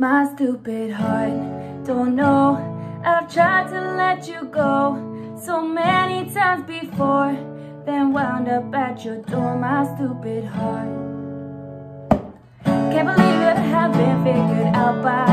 My stupid heart, don't know. I've tried to let you go So many times before Then wound up at your door, my stupid heart. Can't believe it have been figured out by